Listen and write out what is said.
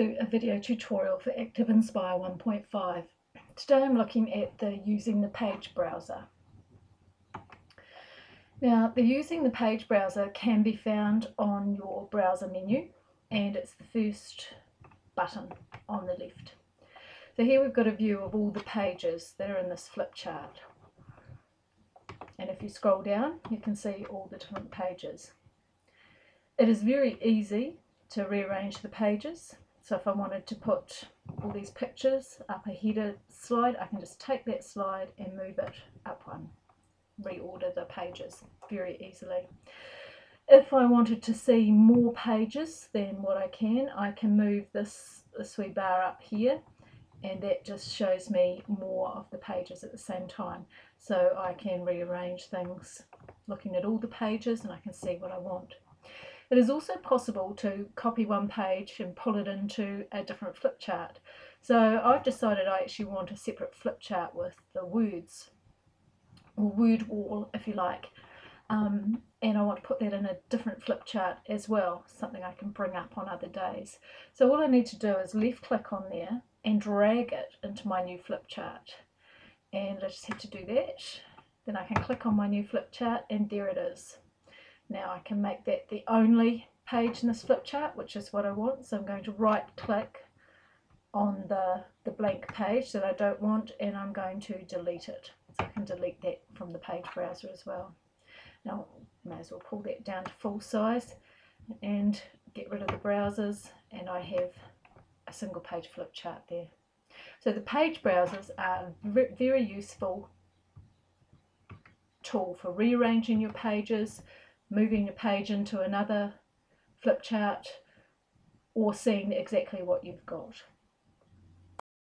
a video tutorial for ActivInspire 1.5. Today I'm looking at the using the page browser. Now the using the page browser can be found on your browser menu and it's the first button on the left. So here we've got a view of all the pages that are in this flip chart. And if you scroll down you can see all the different pages. It is very easy to rearrange the pages so if I wanted to put all these pictures up a header slide, I can just take that slide and move it up one. Reorder the pages very easily. If I wanted to see more pages than what I can, I can move this, this wee bar up here and that just shows me more of the pages at the same time. So I can rearrange things looking at all the pages and I can see what I want. It is also possible to copy one page and pull it into a different flip chart. So I've decided I actually want a separate flip chart with the words, or word wall if you like. Um, and I want to put that in a different flip chart as well, something I can bring up on other days. So all I need to do is left click on there and drag it into my new flip chart. And I just have to do that. Then I can click on my new flip chart and there it is. Now I can make that the only page in this flip chart, which is what I want. So I'm going to right click on the, the blank page that I don't want and I'm going to delete it. So I can delete that from the page browser as well. Now I may as well pull that down to full size and get rid of the browsers and I have a single page flip chart there. So the page browsers are a very useful tool for rearranging your pages, moving a page into another flip chart or seeing exactly what you've got.